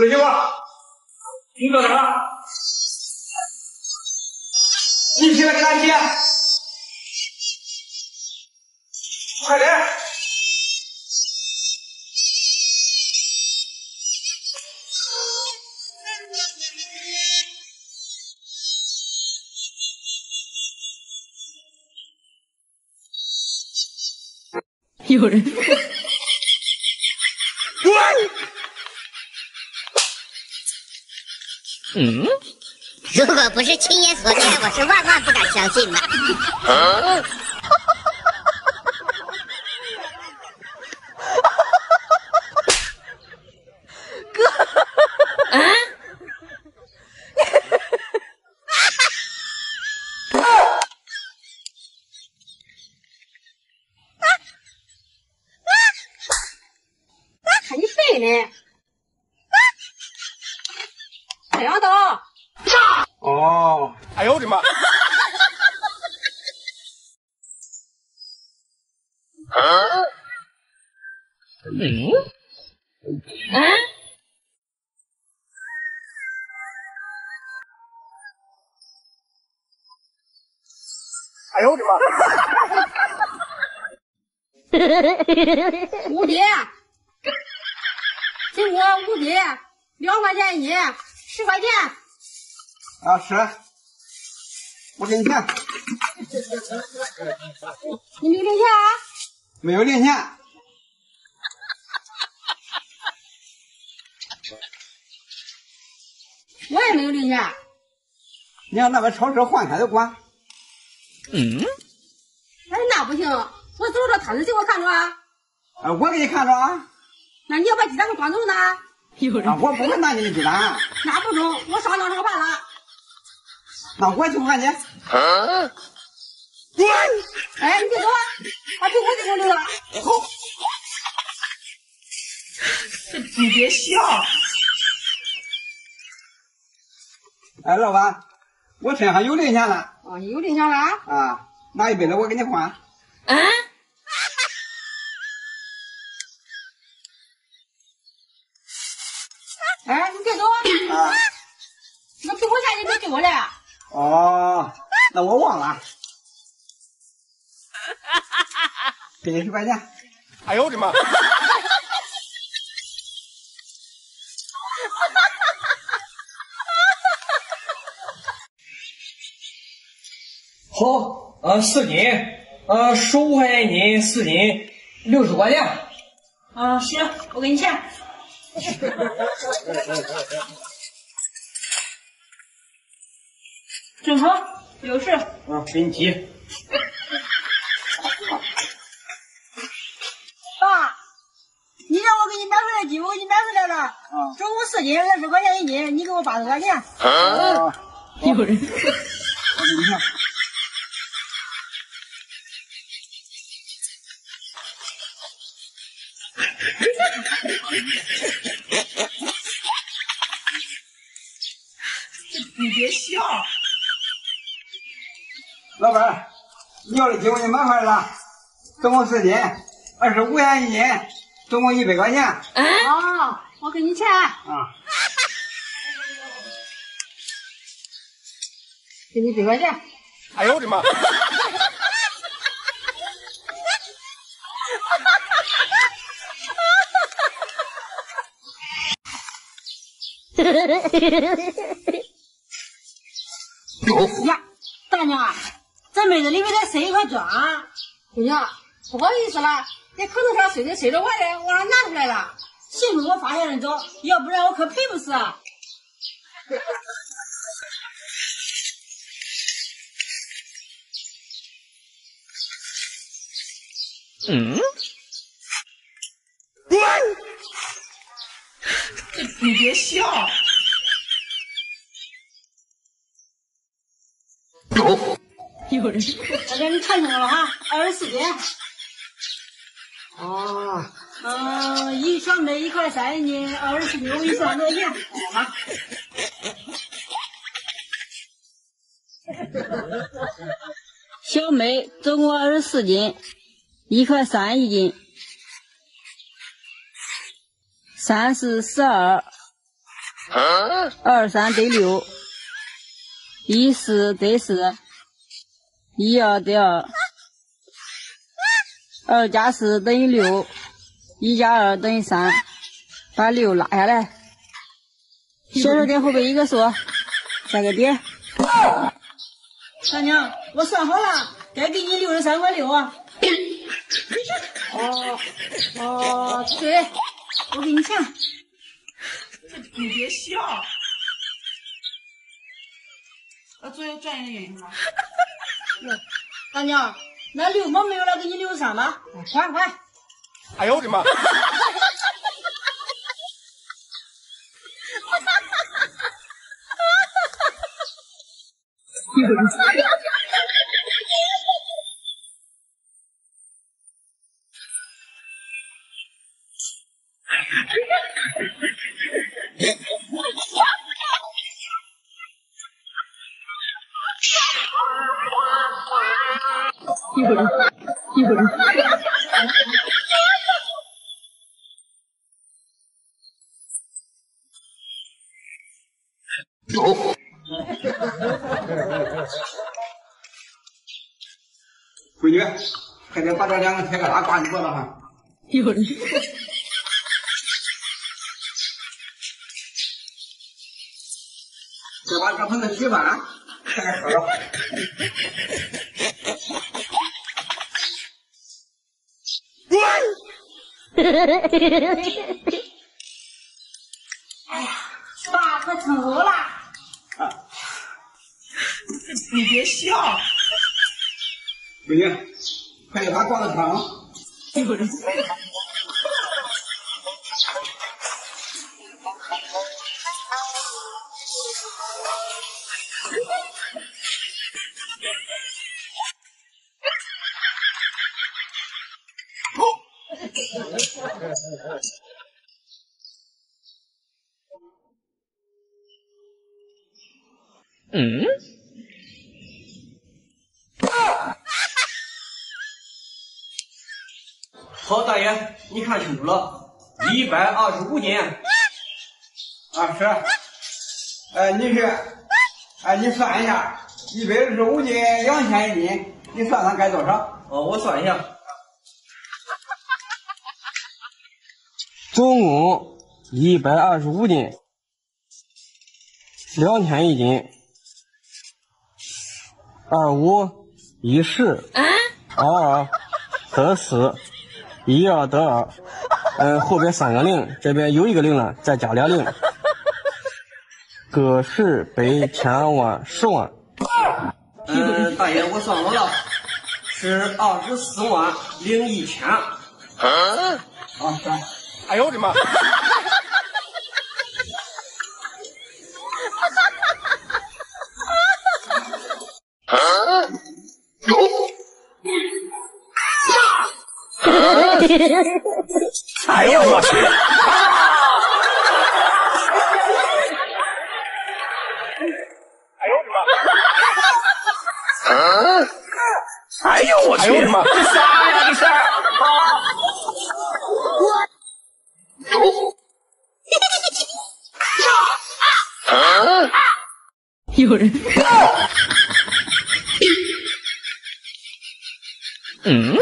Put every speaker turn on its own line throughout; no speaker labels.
四媳妇，你搁哪？你起来给俺接，快点！
有人。
嗯，如果不是亲眼所见，我是万万不敢相信的。啊
看 你背呢，太阳到，
哦，哎呦我的妈！
嗯，
啊？
哎呦我的妈！
五爹，苹果五爹，两块钱一，十块钱。
啊是，我给你钱，
你没零钱啊？
没有零钱。
我也没有零钱。
你让那边超市换开就管。
嗯，
哎，那不行，我走着摊子给我看着啊。
啊，我给你看着啊。
那你要把鸡蛋给端走呢？
有人。
啊，我不会拿你的鸡蛋。
那不中，我上当受判了。
那我去还你。
啊，
哎，你别走啊，把苹果给我留了。
好。
你别笑。
哎，老板，我身上有零钱了。
哦，你有零钱了？
啊，拿一百的我给你换。
啊？
哎，你别走。
啊。
那苹果钱你没给我嘞？
哦，那我忘了。给你十块钱。哎呦我的妈！
好，呃，四斤，呃，十五块钱一斤，四斤六十块钱。
啊，行，我给你钱。正好六十。
啊，给你提。
爸，你让我给你买回来鸡，我给你买回来了。
啊。
中午四斤，二十块钱一斤，你给我八十块钱。
啊。
有人。
我给你看。
你别笑。
老板，你要的鸡我给你买回来了，总共四斤，二十五元一斤，总共一百块钱。
啊？
哦，我给你钱。
啊。
给你一百块钱。
哎呦我的妈！
呀，大娘，这妹子里面再塞一块砖。姑娘，不好意思了，这口头上塞的塞着我的，我让拿出来了。幸亏我发现的早，要不然我可赔不死。
嗯，
你别笑。有人。
我给你看清楚了啊，二十四斤。哦，嗯，一小麦一块三一斤，二十六一算多钱？好。小麦总共二十四斤，一块三一斤，三四十二，二三得六，一四得四，一二得二，二加四等于六，一加二等于三，把六拉下来，小数点后边一个数，加个点。大娘，我算好了，该给你六十三块六啊。哦哦，对，我给你钱。
你别笑。呃，作业转一点吧。
大娘，那六毛没有了，给你六十三吧，快快。
哎呦我的妈！
有人，有人。
闺女，快点把这两个铁疙瘩挂你脖子上。
有人。
再把这盆子洗翻，再喝着。
爸，快成熟了。
你别笑。
闺女，快点把瓜子烫。
嗯？好，大爷，你看清楚了，一百二十五斤。
啊，是。哎，你是，哎，你算一下，一百二十五斤，两千一斤，你算算该多少？
哦，我算一下，
总共一百二十五斤，两千一斤，二五一十，二二得四，一二得二，嗯，后边三个零，这边有一个零了，再加俩零，个十百千万十万，
嗯，大爷，我算好了，是二十四万零一千。
啊，算。
哎呦我的妈！哎呦我去！哎呦我的妈！哎呦我去！哎呦我的妈！这啥呀这是？
有人。
嗯？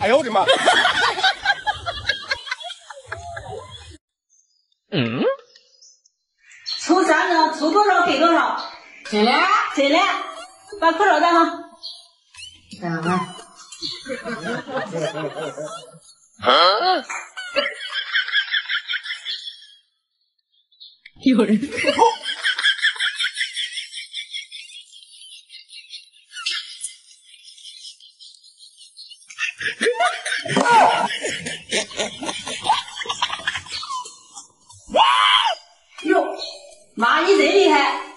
哎 呦我的妈！
嗯？
抽三张，抽多少给多少。真的？真的。把口罩戴上。戴上。
有人。
哟，妈，你真厉害！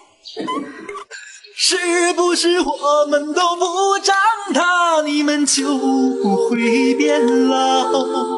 是不是我们都不长大，你们就不会变老？